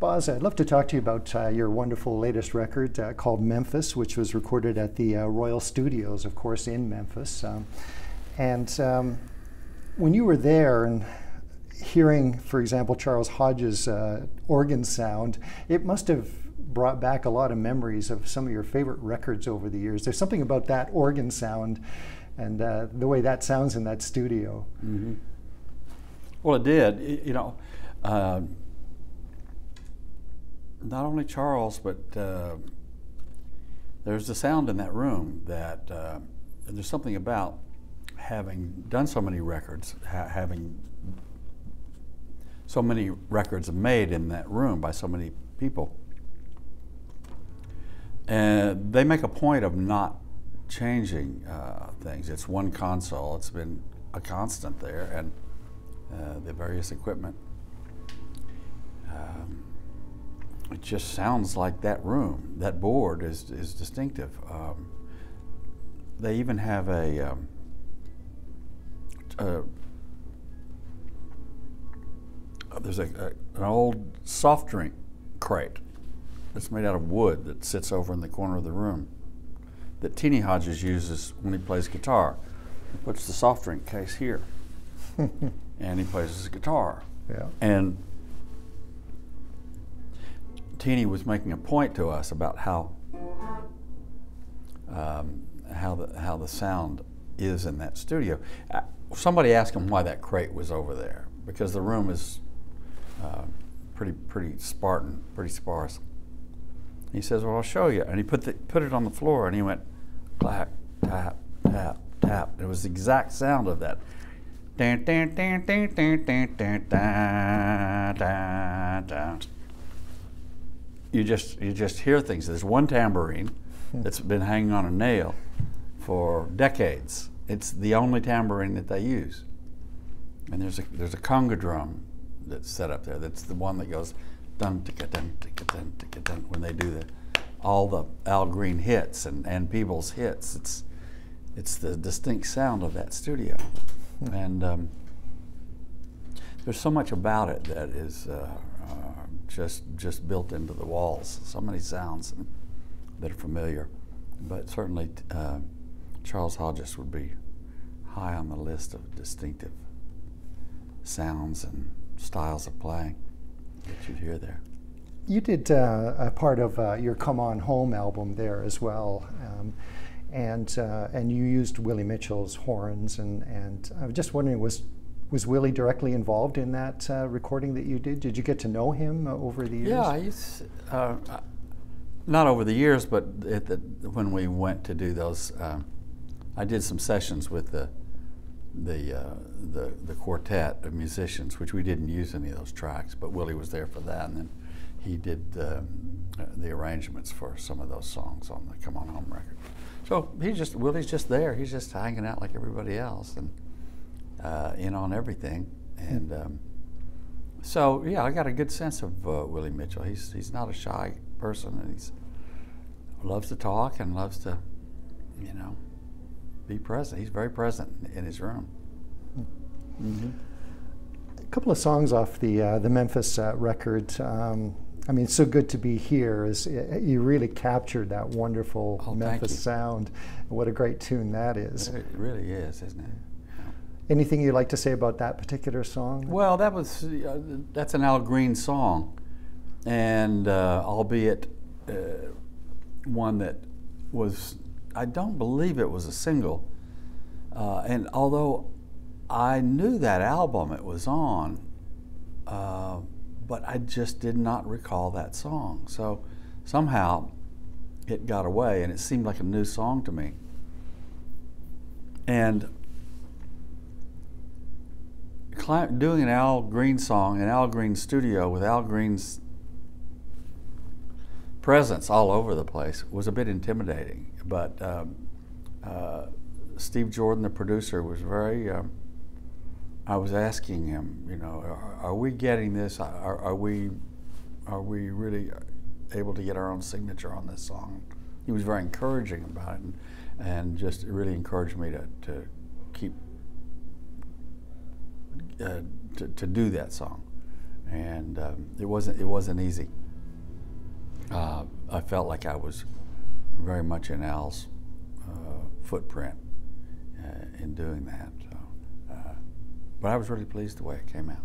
Boz, I'd love to talk to you about uh, your wonderful latest record uh, called Memphis, which was recorded at the uh, Royal Studios, of course, in Memphis. Um, and um, when you were there and hearing, for example, Charles Hodges' uh, organ sound, it must have brought back a lot of memories of some of your favorite records over the years. There's something about that organ sound and uh, the way that sounds in that studio. Mm-hmm. Well, it did. You know, uh, not only Charles, but uh, there's a sound in that room that uh, there's something about having done so many records, ha- having so many records made in that room by so many people. And they make a point of not changing uh, things. It's one console, it's been a constant there, and uh, the various equipment. Um, it just sounds like that room. That board is, is distinctive. Um, they even have a, um, a there's a, a, an old soft drink crate that's made out of wood that sits over in the corner of the room that Teenie Hodges uses when he plays guitar. He puts the soft drink case here, and he plays his guitar. Yeah. And Teenie was making a point to us about how um, how the how the sound is in that studio. Uh, somebody asked him why that crate was over there because the room is uh, pretty pretty Spartan, pretty sparse. He says, "Well, I'll show you." And he put the, put it on the floor, and he went, clack, tap, tap, tap. It was the exact sound of that. You just you just hear things. There's one tambourine that's been hanging on a nail for decades. It's the only tambourine that they use. And there's a there's a conga drum that's set up there. That's the one that goes dun ticka dun ticka dun ticka dun when they do the all the Al Green hits and, and Peebles hits. It's it's the distinct sound of that studio, hmm. and um, there's so much about it that is uh, uh, just just built into the walls. So many sounds that are familiar, but certainly uh, Charles Hodges would be high on the list of distinctive sounds and styles of playing that you'd hear there. You did uh, a part of uh, your Come On Home album there as well. Um, and, uh, and you used Willie Mitchell's horns, and, and I was just wondering, was, was Willie directly involved in that uh, recording that you did? Did you get to know him uh, over the years? Yeah, he's, uh, not over the years, but the, when we went to do those, I did some sessions with the the, uh, the the quartet of musicians, which we didn't use any of those tracks, but Willie was there for that, and then he did uh, the arrangements for some of those songs on the Come On Home record. So he's just Willie's just there. He's just hanging out like everybody else and uh, in on everything. And um, so yeah, I got a good sense of uh, Willie Mitchell. He's he's not a shy person, and he's loves to talk and loves to, you know, be present. He's very present in his room. Mm-hmm. A couple of songs off the uh, the Memphis uh, record. Um, I mean, it's so good to be here. Is you really captured that wonderful oh, Memphis sound. What a great tune that is. It really is, isn't it? Anything you'd like to say about that particular song? Well, that was uh, that's an Al Green song, and uh, albeit uh, one that was I don't believe it was a single, uh, and although I knew that album it was on uh, but I just did not recall that song. So somehow it got away and it seemed like a new song to me. And doing an Al Green song in Al Green's studio with Al Green's presence all over the place was a bit intimidating. But um, uh, Steve Jordan, the producer, was very um, I was asking him, you know, are, are we getting this? Are, are, we, are we really able to get our own signature on this song? He was very encouraging about it, and, and just really encouraged me to, to uh, to, to do that song. and um, it wasn't it wasn't easy. Uh, I felt like I was very much in Al's uh, footprint uh, in doing that. So, uh, but I was really pleased the way it came out.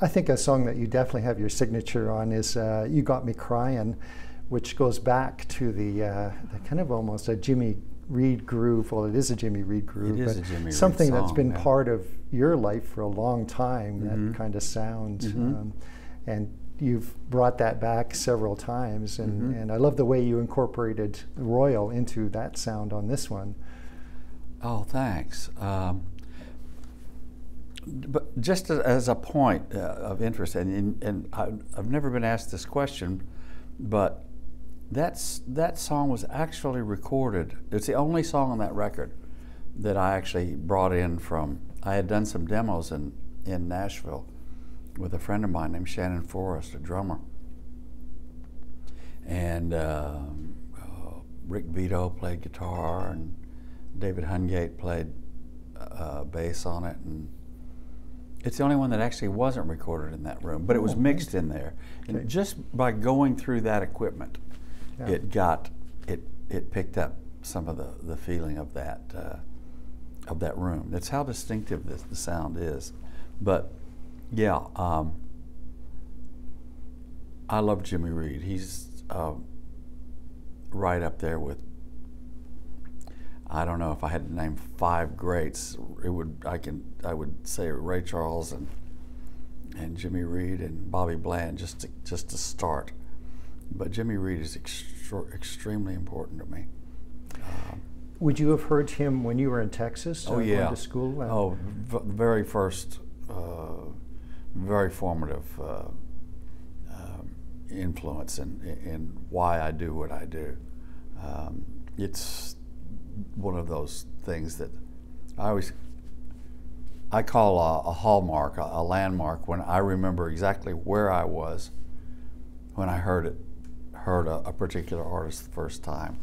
I think a song that you definitely have your signature on is uh, "You Got Me Crying," which goes back to the, uh, the kind of almost a Jimmy Reed groove. Well, it is a Jimmy Reed groove, but Jimmy something that's been yeah. part of your life for a long time. Mhm. That kind of sound, Mhm. um, and you've brought that back several times. And, Mhm. and I love the way you incorporated Royal into that sound on this one. Oh, thanks. Um, but just as, as a point uh, of interest, and, and, I've never been asked this question, but that's, that song was actually recorded. It's the only song on that record that I actually brought in from. I had done some demos in, in Nashville with a friend of mine named Shannon Forrest, a drummer. And um, uh, Rick Vito played guitar, and David Hungate played uh, bass on it, and it's the only one that actually wasn't recorded in that room, but it was Oh, mixed in there. Okay. And just by going through that equipment, Yeah. it got it it picked up some of the, the feeling of that uh, of that room. That's how distinctive the, sound is. But yeah, um, I love Jimmy Reed. He's uh, right up there with. I don't know if I had to name five greats. It would I can I would say Ray Charles and and Jimmy Reed and Bobby Bland just to, just to start. But Jimmy Reed is extra, extremely important to me. Would you have heard him when you were in Texas? Oh yeah. Going to school. Uh, Oh, v- very first, uh, very formative uh, um, influence in, in why I do what I do. Um, it's one of those things that I always I call a, a hallmark, a, a landmark when I remember exactly where I was when I heard it, heard a, a particular artist the first time.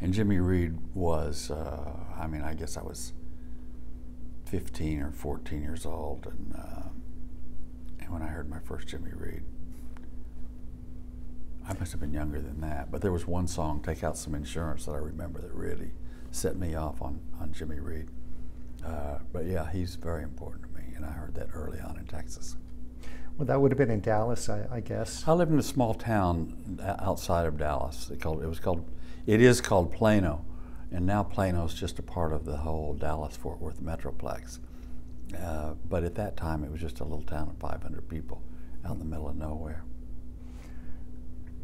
And Jimmy Reed was, uh, I mean, I guess I was 15 or 14 years old, and, uh, and when I heard my first Jimmy Reed, I must have been younger than that. But there was one song, "Take Out Some Insurance," that I remember that really set me off on on Jimmy Reed. Uh, but yeah, he's very important to me, and I heard that early on in Texas. Well, that would have been in Dallas, I, I guess. I lived in a small town outside of Dallas. It, called, it was called, it is called Plano, and now Plano is just a part of the whole Dallas-Fort Worth metroplex. Uh, but at that time, it was just a little town of 500 people out in the middle of nowhere.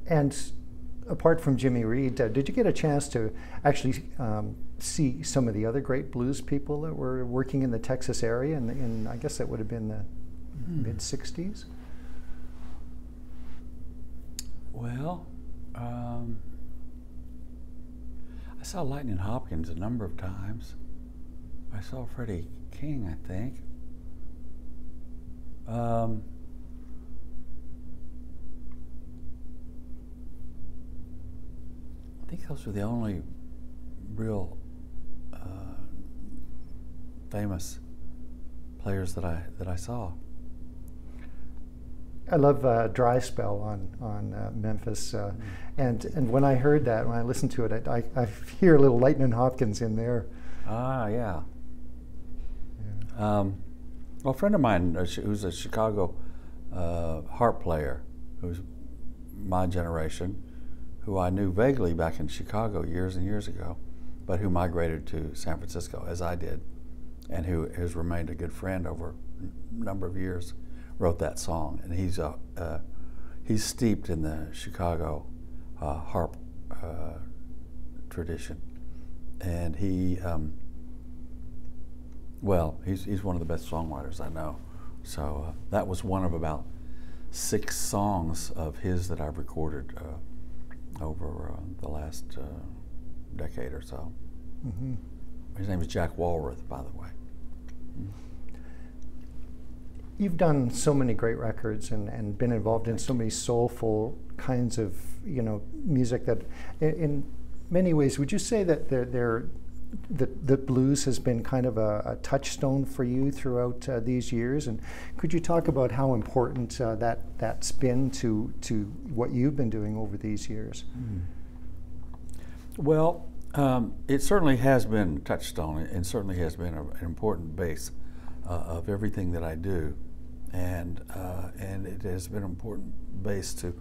And apart from Jimmy Reed, uh, did you get a chance to actually um, see some of the other great blues people that were working in the Texas area? And in, I guess that would have been the Hmm. mid '60s. Well, um, I saw Lightning Hopkins a number of times. I saw Freddie King, I think. Um, I think those were the only real uh, famous players that I that I saw. I love uh, "Dry Spell" on on uh, Memphis, uh, and and when I heard that, when I listened to it, I, I, I hear a little Lightning Hopkins in there. Ah, yeah. Yeah. Um, well, a friend of mine who's a Chicago uh, harp player, who's my generation, who I knew vaguely back in Chicago years and years ago, but who migrated to San Francisco as I did, and who has remained a good friend over a number of years, wrote that song, and he's uh, uh, he's steeped in the Chicago uh, harp uh, tradition, and he. Um, well, he's, he's one of the best songwriters I know. So uh, that was one of about six songs of his that I've recorded uh, over uh, the last uh, decade or so. hmm His name is Jack Walroth, by the way. You've done so many great records and, and been involved in so many soulful kinds of you know music that, in, in many ways, would you say that the, the blues has been kind of a, a touchstone for you throughout uh, these years. And could you talk about how important uh, that, that's been to, to what you've been doing over these years? Mm. Well, um, it certainly has been touchstone and certainly has been a, an important base uh, of everything that I do. And, uh, and it has been an important base to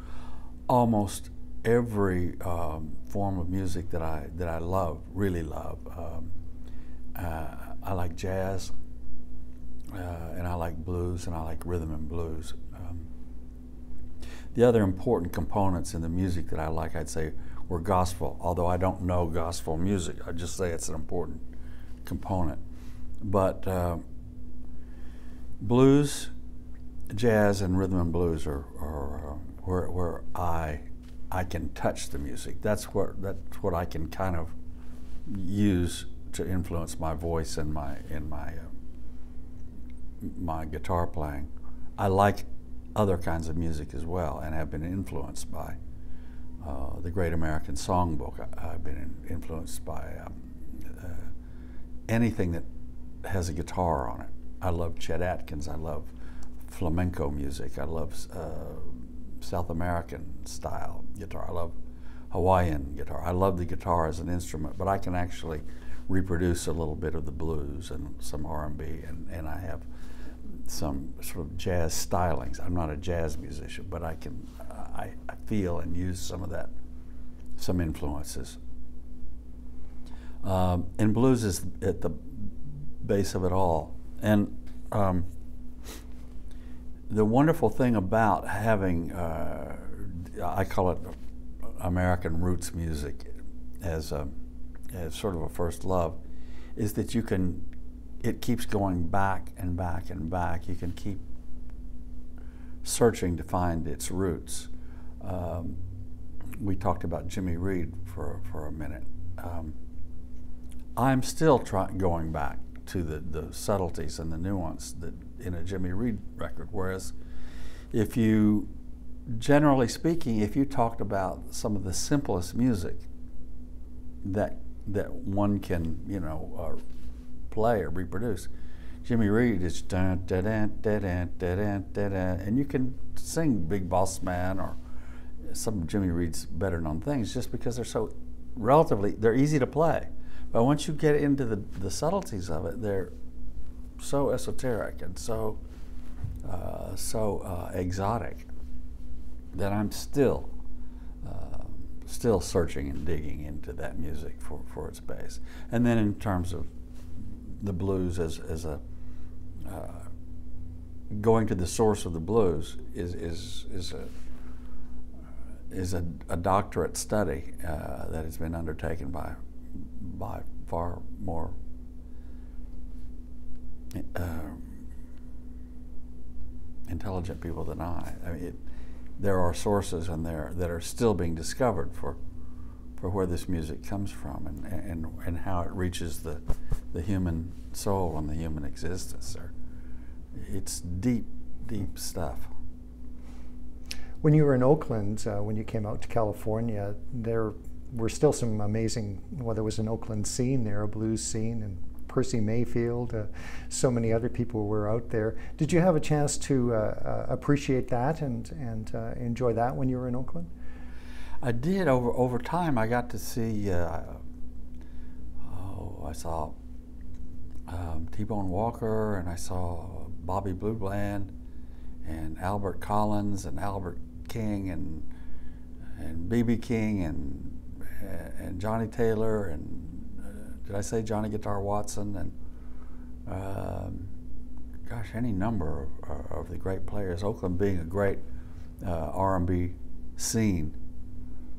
almost every um, form of music that I, that I love, really love. Um, uh, I like jazz, uh, and I like blues, and I like rhythm and blues. Um, the other important components in the music that I like, I'd say, were gospel, although I don't know gospel music. I just say it's an important component. But uh, blues, jazz, and rhythm and blues are, are uh, where, where I I can touch the music. That's what that's what I can kind of use to influence my voice and my in my uh, my guitar playing. I like other kinds of music as well, and have been influenced by uh, the Great American Songbook. I, have been influenced by um, uh, anything that has a guitar on it. I love Chet Atkins. I love flamenco music. I love uh, South American style guitar. I love Hawaiian guitar. I love the guitar as an instrument, but I can actually reproduce a little bit of the blues and some R&B, and, and I have some sort of jazz stylings. I'm not a jazz musician, but I can I, I feel and use some of that, some influences. Um, and blues is at the base of it all. And um, the wonderful thing about having, uh, I call it American roots music as, a, as sort of a first love, is that you can, it keeps going back and back and back. You can keep searching to find its roots. Um, we talked about Jimmy Reed for, for a minute. Um, I'm still trying going back to the, the subtleties and the nuance that in a Jimmy Reed record. Whereas, if you, generally speaking, if you talked about some of the simplest music that that one can you know uh, play or reproduce, Jimmy Reed is dun dun dun dun dun dun dun, dun and you can sing Big Boss Man or some of Jimmy Reed's better known things just because they're so relatively they're easy to play. But once you get into the, the subtleties of it, they're so esoteric and so uh, so uh, exotic that I'm still uh, still searching and digging into that music for, for its base. And then in terms of the blues as, as a uh, going to the source of the blues is, is, is a is a, a doctorate study uh, that has been undertaken by by far more uh, intelligent people than I. I mean, it, there are sources in there that are still being discovered for for where this music comes from and, and, and how it reaches the, the human soul and the human existence. It's deep, deep stuff. When you were in Oakland, uh, when you came out to California, there were still some amazing, well, there was an Oakland scene there, a blues scene, and Percy Mayfield, uh, so many other people were out there. Did you have a chance to uh, uh appreciate that and, and uh, enjoy that when you were in Oakland? I did. Over, over time, I got to see, uh, oh, I saw um, T-Bone Walker, and I saw Bobby Blue Bland, and Albert Collins, and Albert King and and BB King and and Johnnie Taylor and did I say Johnny Guitar Watson and um, gosh any number of, of, the great players. Oakland being a great uh, R&B scene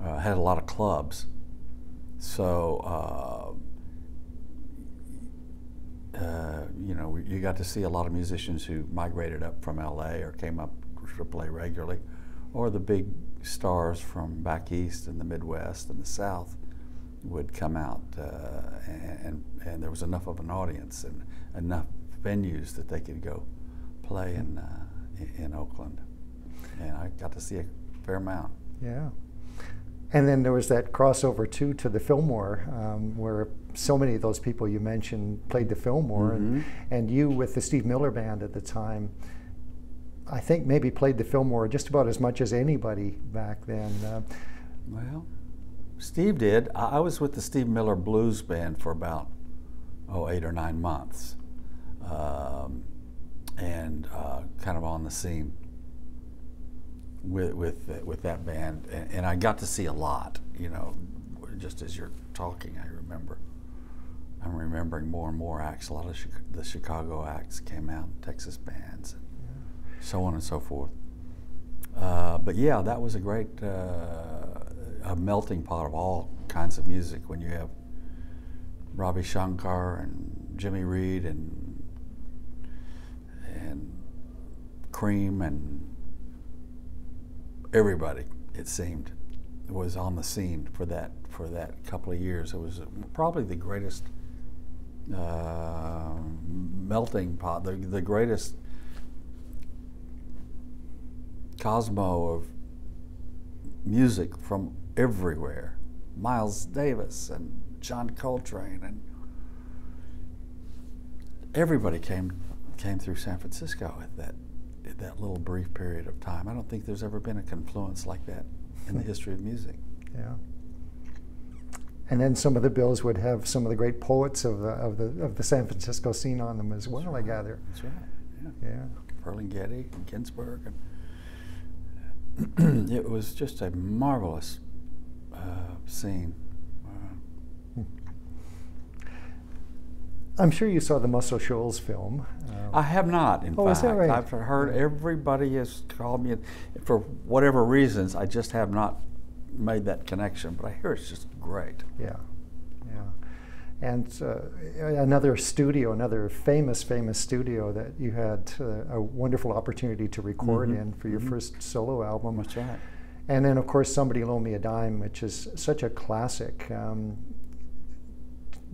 uh, had a lot of clubs, so. Uh, uh, you know, you got to see a lot of musicians who migrated up from LA or came up to play regularly or the big stars from back east and the Midwest and the South would come out, uh, and, and there was enough of an audience and enough venues that they could go play in, uh, in Oakland. And I got to see a fair amount. Yeah. And then there was that crossover too to the Fillmore, um, where so many of those people you mentioned played the Fillmore, and, Mm-hmm. and you with the Steve Miller Band at the time, I think maybe played the Fillmore just about as much as anybody back then. Uh, Well, Steve did. I I was with the Steve Miller Blues Band for about oh eight or nine months, um, and uh, kind of on the scene with with with that band, and, and I got to see a lot. You know, just as you're talking, I remember. I'm remembering more and more acts. A lot of the Chicago acts came out, Texas bands, and so on and so forth. Uh, but yeah, that was a great uh, a melting pot of all kinds of music when you have Ravi Shankar and Jimmy Reed and and Cream and everybody. It seemed was on the scene for that for that couple of years. It was probably the greatest uh, melting pot, the, the greatest cosmo of music from everywhere. Miles Davis and John Coltrane and everybody came came through San Francisco at that at that little brief period of time. I don't think there's ever been a confluence like that in the history of music. Yeah. And then some of the bills would have some of the great poets of the of the of the San Francisco scene on them as well. I gather. That's right. Yeah. Yeah. Ferlinghetti and Ginsberg. And it was just a marvelous scene. Uh, I'm sure you saw the Muscle Shoals film. Um, I have not, in Oh, is fact. that right? I've heard everybody has called me, for whatever reasons, I just have not made that connection, but I hear it's just great. yeah, yeah. And uh, another studio, another famous, famous studio that you had uh, a wonderful opportunity to record Mhm, in for your mhm. first solo album. That's right. And then, of course, Somebody loaned Me a Dime, which is such a classic. Um,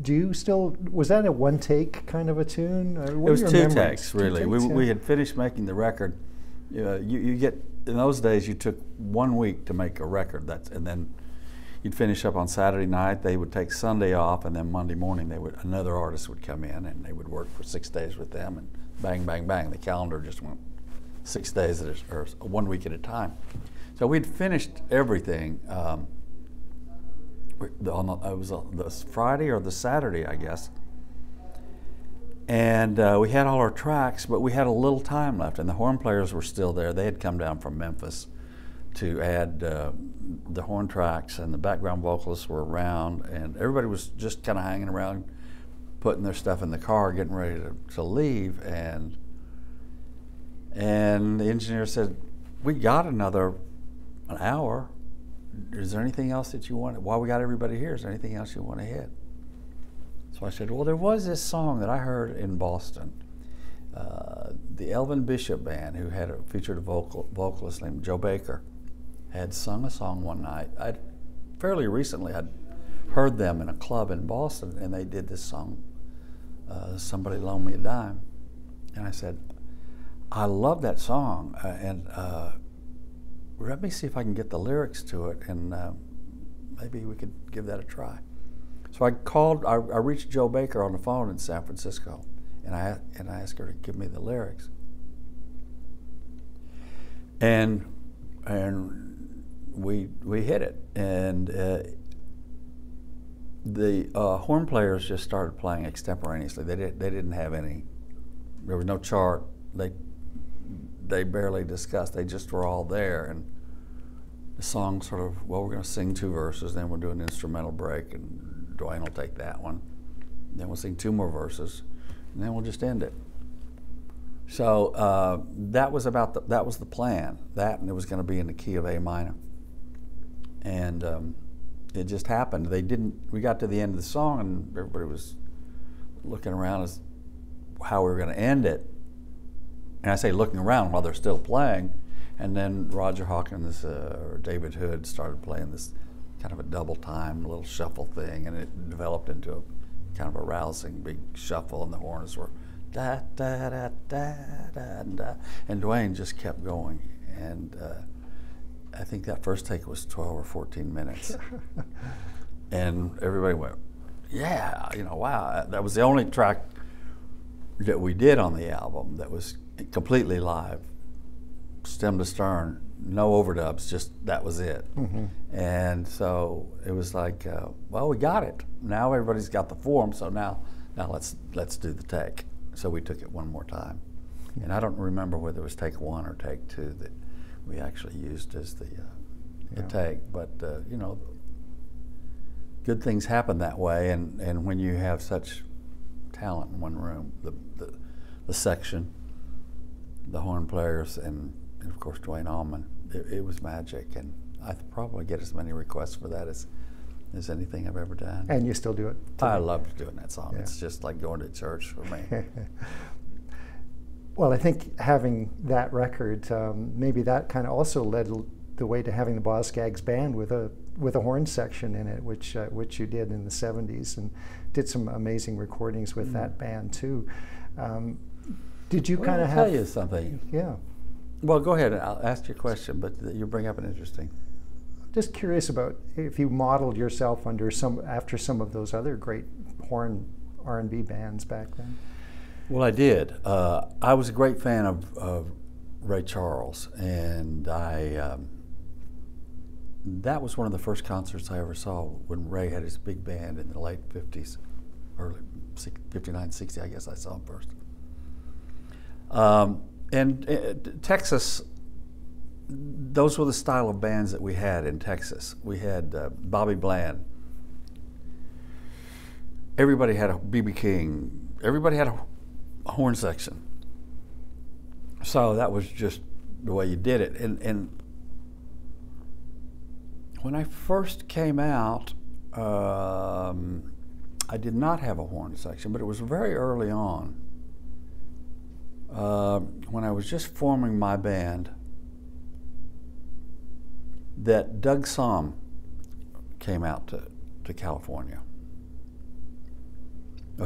do you still, was that a one take kind of a tune? Uh, what It was two memories? takes, really. we, takes, we yeah. had finished making the record. Uh, you, you get in those days, you took one week to make a record. That's and then you'd finish up on Saturday night. They would take Sunday off, and then Monday morning, they would another artist would come in, and they would work for six days with them, and bang, bang, bang. The calendar just went six days at a, or one week at a time. So we'd finished everything. Um, the- on the, it was uh, the Friday or the Saturday, I guess and uh, we had all our tracks, but we had a little time left, and the horn players were still there. They had come down from Memphis to add uh, the horn tracks, and the background vocalists were around, and everybody was just kind of hanging around, putting their stuff in the car, getting ready to, to leave, and and the engineer said, "We got another an hour. Is there anything else that you want? While we got everybody here, is there anything else you want to hit?" So I said, Well, there was this song that I heard in Boston. Uh, the Elvin Bishop Band, who had a, featured a vocal, vocalist named Jo Baker, had sung a song one night. I'd fairly recently I'd heard them in a club in Boston, and they did this song, uh, "Somebody Loan Me a Dime," and I said, "I love that song, uh, and uh, let me see if I can get the lyrics to it, and uh, maybe we could give that a try." So I called, I, I reached Jo Baker on the phone in San Francisco, and I and I asked her to give me the lyrics. And and we we hit it, and uh, the uh, horn players just started playing extemporaneously. They did they didn't have any. There was no chart. They they barely discussed. They just were all there, and the song sort of well, we're going to sing two verses, then we'll do an instrumental break, and Duane will take that one. Then we'll sing two more verses, and then we'll just end it. So uh, that was about the, that was the plan. That and it was going to be in the key of A minor, and um, it just happened. They didn't. We got to the end of the song, and everybody was looking around as how we were going to end it. And I say looking around while they're still playing, and then Roger Hawkins uh, or David Hood started playing this kind of a double time little shuffle thing, and it developed into a kind of a rousing big shuffle, and the horns were da da da da da da, and Duane just kept going, and uh, I think that first take was 12 or 14 minutes. and everybody went, yeah, you know, wow. That was the only track that we did on the album that was completely live, stem to stern, no overdubs, just that was it. Mm-hmm. And so it was like, uh, well, we got it. Now everybody's got the form, so now, now let's let's do the take. So we took it one more time, and I don't remember whether it was take one or take two that we actually used as the uh, the take. But uh, you know, good things happen that way, and and when you have such talent in one room, the the, the section, the horn players, and, and of course Duane Allman, it, it, was magic, and I probably get as many requests for that as as anything I've ever done. And you still do it? Today. I love doing that song. Yeah. It's just like going to church for me. well, I think having that record, um, maybe that kind of also led the way to having the Boz Scaggs band with a with a horn section in it, which uh, which you did in the '70s, and did some amazing recordings with mm. that band too. Um, did you well, kind of have to tell you something? Yeah. Well, go ahead. I'll ask your question, but you bring up an interesting. I'm just curious about if you modeled yourself under some after some of those other great horn R and B bands back then. Well, I did. Uh, I was a great fan of, of Ray Charles, and I. Um, that was one of the first concerts I ever saw when Ray had his big band in the late 50s, early 59, 60, I guess I saw him first. Um, and uh, Texas, those were the style of bands that we had in Texas. We had uh, Bobby Bland. Everybody had a BB King. Everybody had a, a horn section. So that was just the way you did it. And, and when I first came out, um, I did not have a horn section, but it was very early on. Uh, when I was just forming my band, that Doug Sahm came out to, to California.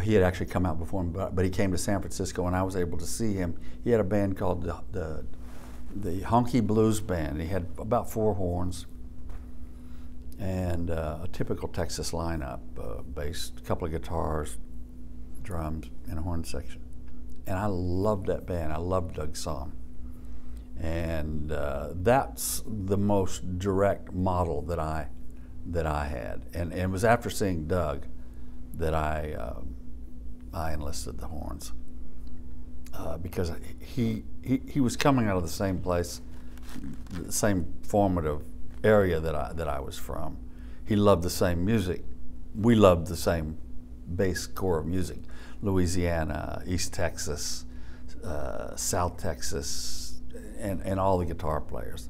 He had actually come out before, but, but he came to San Francisco, and I was able to see him. He had a band called the, the, the Honky Blues Band. He had about four horns and uh, a typical Texas lineup: uh, bass, a couple of guitars, drums, and a horn section. And I loved that band. I loved Doug Sahm, and uh, that's the most direct model that I that I had. And, and it was after seeing Doug that I um, I enlisted the horns uh, because he, he he was coming out of the same place, the same formative area that I that I was from. He loved the same music. We loved the same bass core of music. Louisiana, East Texas, uh, South Texas, and, and all the guitar players.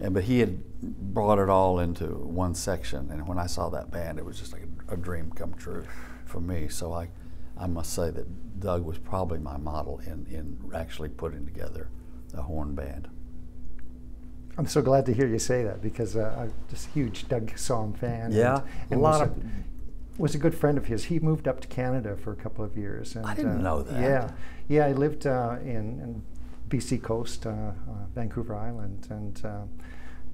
And but he had brought it all into one section, and when I saw that band, it was just like a, a dream come true for me. So I, I must say that Doug was probably my model in in actually putting together a horn band. I'm so glad to hear you say that because uh, I'm just a huge Doug Sahm fan. Yeah, and, and a lot of. Was a good friend of his. He moved up to Canada for a couple of years. And, I didn't uh, know that. Yeah, yeah. I lived uh, in, in, BC Coast, uh, uh, Vancouver Island, and uh,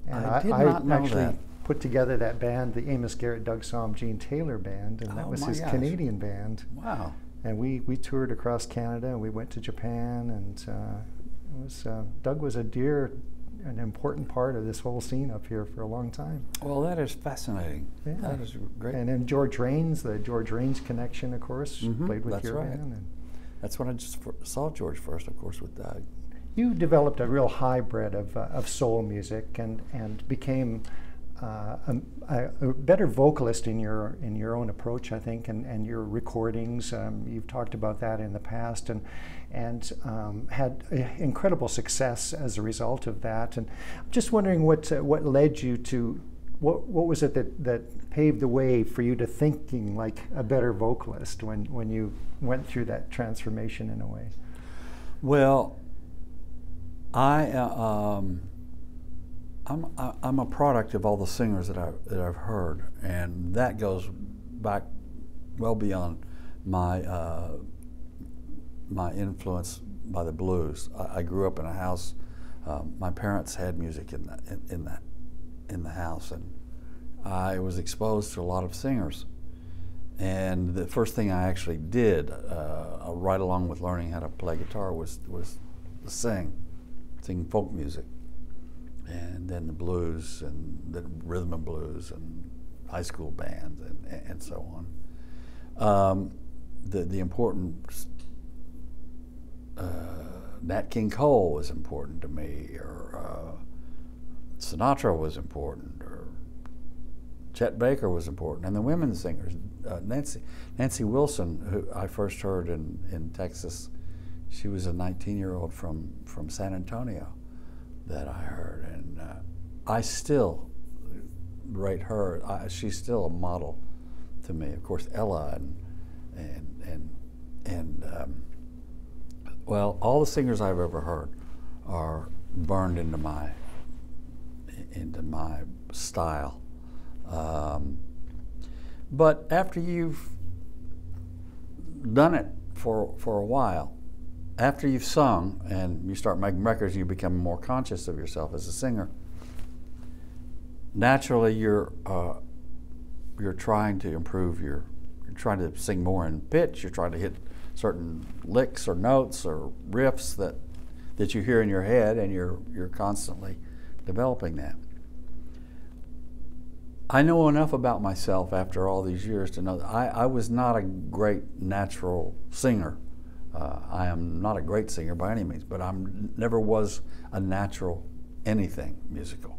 and I, I, I actually that. put together that band, the Amos Garrett, Doug Sahm, Gene Taylor band, and oh that was his gosh. Canadian band. Wow. And we, we toured across Canada, and we went to Japan, and it was Doug was a dear an important part of this whole scene up here for a long time. Well, that is fascinating. Yeah. That is great. And then George Rains, the George Rains connection, of course, mm-hmm. played with That's your right. band. And That's when I just saw George first, of course, with Doug. You developed a real hybrid of, uh, of soul music and, and became uh, a, a, better vocalist in your in your own approach, I think, and, and your recordings. Um, you've talked about that in the past, and and um, had incredible success as a result of that. And I'm just wondering what uh, what led you to what what was it that, that paved the way for you to thinking like a better vocalist when when you went through that transformation in a way? Well, I. Uh, um, I'm, I'm a product of all the singers that, I, that I've heard, and that goes back well beyond my, uh, my influence by the blues. I, I, grew up in a house, uh, my parents had music in the, in, in that in the house, and I was exposed to a lot of singers. And the first thing I actually did, uh, right along with learning how to play guitar, was was sing, sing folk music, and then the blues and the rhythm and blues and high school bands and and so on. Um, the the important uh, Nat King Cole was important to me, or uh, Sinatra was important, or Chet Baker was important, and the women singers, uh, Nancy Nancy Wilson, who I first heard in, in Texas, she was a 19-year-old from from San Antonio that I heard, and uh, I still rate her. I, she's still a model to me. Of course, Ella and and and and um, well, all the singers I've ever heard are burned into my into my style. Um, but after you've done it for for a while, after you've sung and you start making records, you become more conscious of yourself as a singer. Naturally, you're uh, you're trying to improve your you're trying to sing more in pitch. You're trying to hit certain licks or notes or riffs that that you hear in your head, and you're you're constantly developing that. I know enough about myself after all these years to know that I, I was not a great natural singer. Uh, I am not a great singer by any means, but I never was a natural anything musical.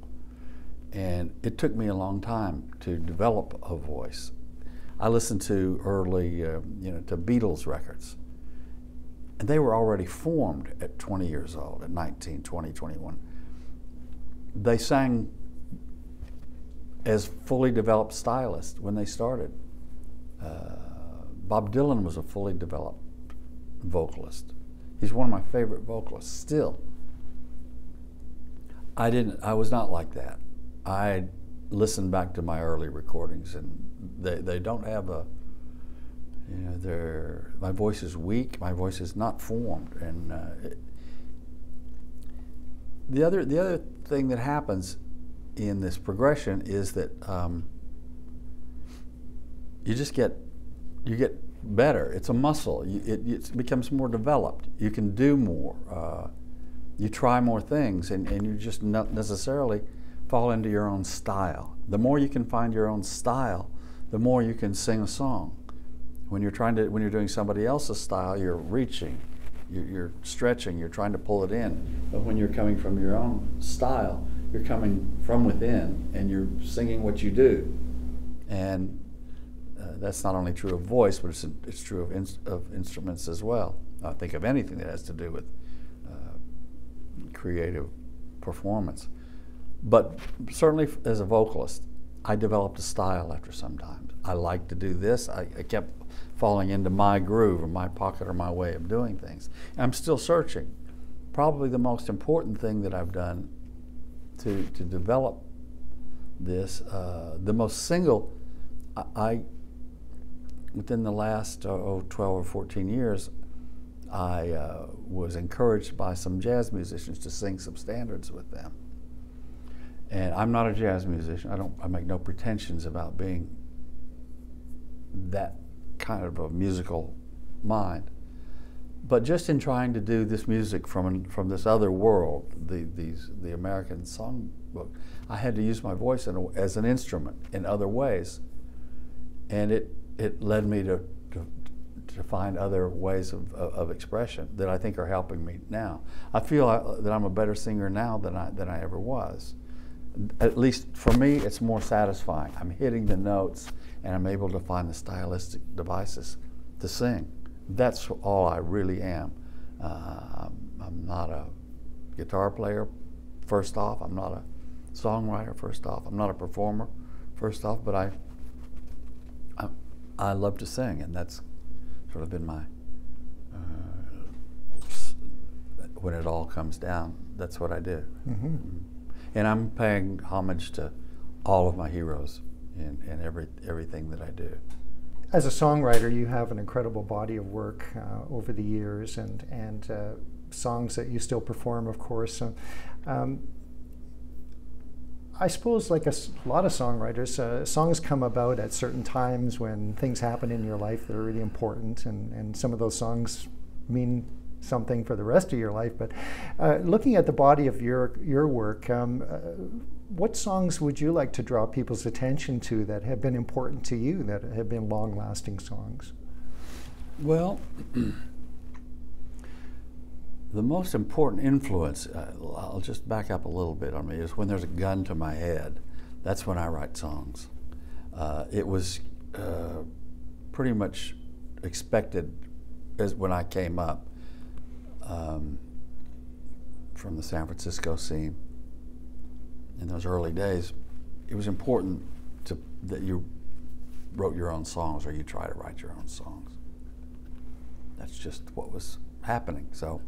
And it took me a long time to develop a voice. I listened to early, uh, you know, to Beatles records. And they were already formed at 20 years old, at 19, 20, 21. They sang as fully developed stylists when they started. Uh, Bob Dylan was a fully developed vocalist. He's one of my favorite vocalists still. I didn't I was not like that. I listened back to my early recordings and they, they don't have a you know they're my voice is weak my voice is not formed and uh, it, the other the other thing that happens in this progression is that um, you just get you get better it's a muscle you, it, it, becomes more developed you can do more uh, you try more things and, and you just not necessarily fall into your own style. The more you can find your own style, the more you can sing a song. When you're trying to, when you're doing somebody else's style, you're reaching, you're, you're stretching, you're trying to pull it in. But when you're coming from your own style, you're coming from within and you're singing what you do. And that's not only true of voice, but it's, it's true of, in, of instruments as well. I think of anything that has to do with uh, creative performance. But certainly as a vocalist, I developed a style after some time. I like to do this. I, I, kept falling into my groove or my pocket or my way of doing things. I'm still searching. Probably the most important thing that I've done to, to develop this, uh, the most single, I, within the last uh, oh, 12 or 14 years, I uh, was encouraged by some jazz musicians to sing some standards with them. And I'm not a jazz musician. I don't. I make no pretensions about being that kind of a musical mind. But just in trying to do this music from from this other world, the these the American songbook, I had to use my voice a, as an instrument in other ways, and it it led me to, to to find other ways of, of, expression that I think are helping me now. I feel I, that I'm a better singer now than I than I ever was at least for me, it's more satisfying. I'm hitting the notes and I'm able to find the stylistic devices to sing. That's all I really am. Uh, I'm not a guitar player, first off. I'm not a songwriter, first off. I'm not a performer, first off. But I, I, love to sing, and that's sort of been my. Uh, when it all comes down, that's what I do. Mm-hmm. Mm-hmm and I'm paying homage to all of my heroes in, in every everything that I do. As a songwriter, you have an incredible body of work uh, over the years, and and uh, songs that you still perform, of course. Um, I suppose, like a lot of songwriters, uh, songs come about at certain times when things happen in your life that are really important, and, and some of those songs mean something for the rest of your life. But uh, looking at the body of your your work, um, uh, what songs would you like to draw people's attention to that have been important to you, that have been long-lasting songs? Well, the most important influence, uh, I'll just back up a little bit on me, is when there's a gun to my head. That's when I write songs. Uh, it was uh, pretty much expected as when I came up um, from the San Francisco scene in those early days. It was important to, that you wrote your own songs or you try to write your own songs. That's just what was happening. So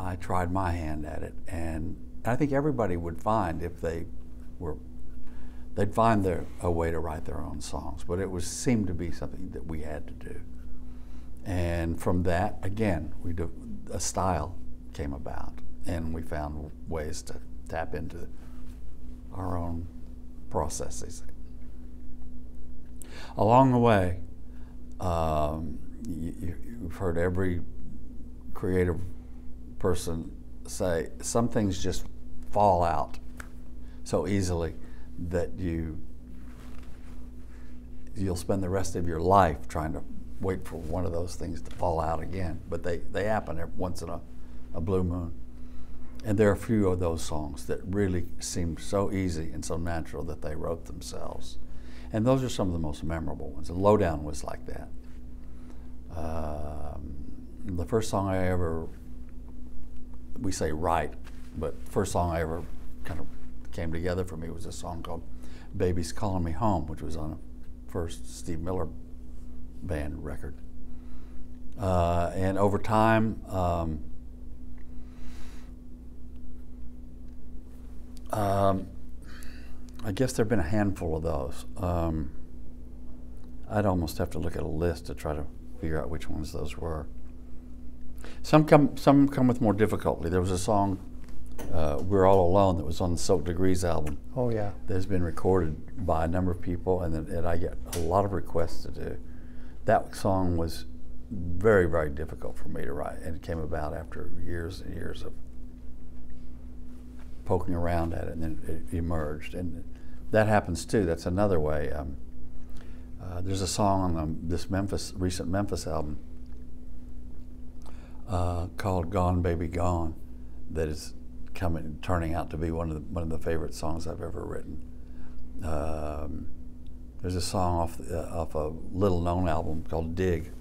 I tried my hand at it, and I think everybody would find if they were, they'd find their, a way to write their own songs. But it was seemed to be something that we had to do, and from that, again, we do, a style came about, and we found ways to tap into our own processes. Along the way, um, you, you've heard every creative person say some things just fall out so easily that you you'll spend the rest of your life trying to wait for one of those things to fall out again. But they, they happen once in a, a blue moon. And there are a few of those songs that really seemed so easy and so natural that they wrote themselves. And those are some of the most memorable ones. And Lowdown was like that. Um, the first song I ever, we say write, but first song I ever kind of came together for me was a song called Baby's Calling Me Home, which was on a first Steve Miller band record. Uh, and over time, um, um, I guess there have been a handful of those. Um, I'd almost have to look at a list to try to figure out which ones those were. Some come, some come with more difficulty. There was a song, uh, "We're All Alone," that was on the Silk Degrees album. Oh yeah. That's been recorded by a number of people, and, I get a lot of requests to do. That song was very, very difficult for me to write, and it came about after years and years of poking around at it, and then it emerged. And that happens too. That's another way. Um, uh, there's a song on the, this Memphis recent Memphis album uh, called "Gone Baby Gone" that is coming, turning out to be one of the, one of the favorite songs I've ever written. Um, there's a song off uh, off a little known album called "Dig,"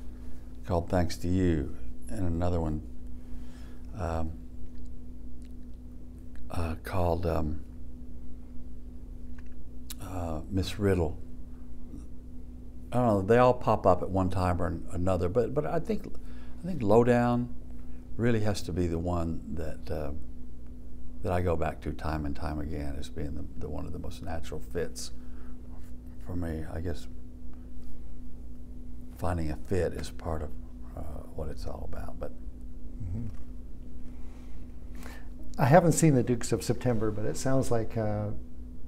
called "Thanks to You," and another one um, uh, called um, uh, "Miss Riddle." I don't know. They all pop up at one time or another, but but I think I think "Lowdown" really has to be the one that uh, that I go back to time and time again as being the, the one of the most natural fits for me. I guess finding a fit is part of uh, what it's all about. But Mm-hmm. I haven't seen the Dukes of September, but it sounds like uh,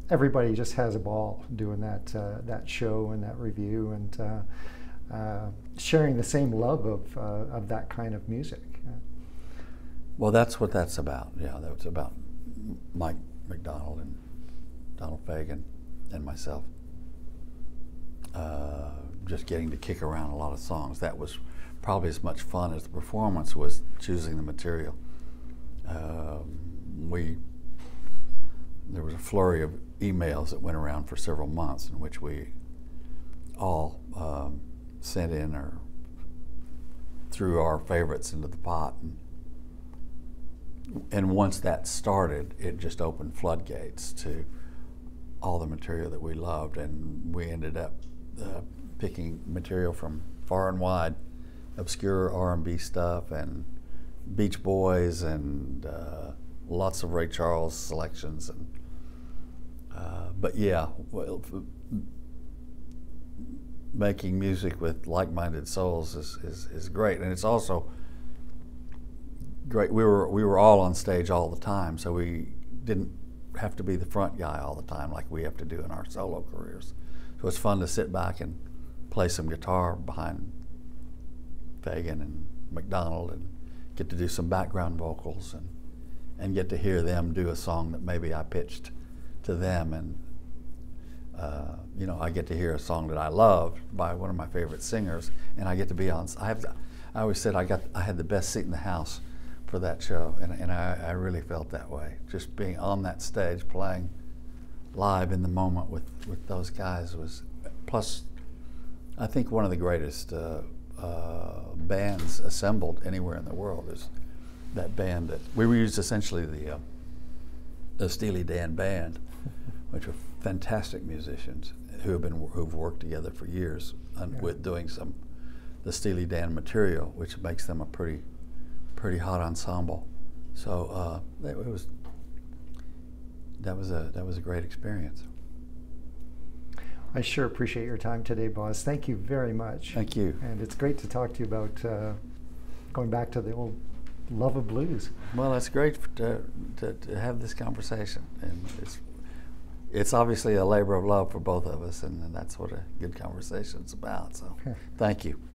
everybody just has a ball doing that uh, that show and that review and uh, uh sharing the same love of uh, of that kind of music. Well, that's what that's about. Yeah, that's about Mike McDonald and Donald Fagen and myself. Uh, just getting to kick around a lot of songs. That was probably as much fun as the performance was choosing the material. Um, we there was a flurry of emails that went around for several months in which we all um, sent in or threw our favorites into the pot and and once that started it just opened floodgates to all the material that we loved and we ended up uh, picking material from far and wide obscure R&B stuff and Beach Boys and uh, lots of Ray Charles selections and uh, but yeah, well, making music with like-minded souls is, is, is great, and it's also great. We were we were all on stage all the time, so we didn't have to be the front guy all the time like we have to do in our solo careers. So it's fun to sit back and play some guitar behind Fagen and McDonald and get to do some background vocals and and get to hear them do a song that maybe I pitched to them and uh, you know I get to hear a song that I love by one of my favorite singers and I get to be on I have I always said I got I had the best seat in the house for that show and, and I, I really felt that way just being on that stage playing live in the moment with, with those guys was plus I think one of the greatest uh, uh, bands assembled anywhere in the world is that band that we used essentially the uh, the Steely Dan band, which are fantastic musicians who have been who've worked together for years Yeah. with doing some the Steely Dan material, which makes them a pretty pretty hot ensemble. So uh, it was that was a that was a great experience. I sure appreciate your time today, Boz. Thank you very much. Thank you. And it's great to talk to you about uh, going back to the old love of blues. Well, it's great to, to, to have this conversation, and it's it's obviously a labor of love for both of us, and, and that's what a good conversation is about. So, thank you.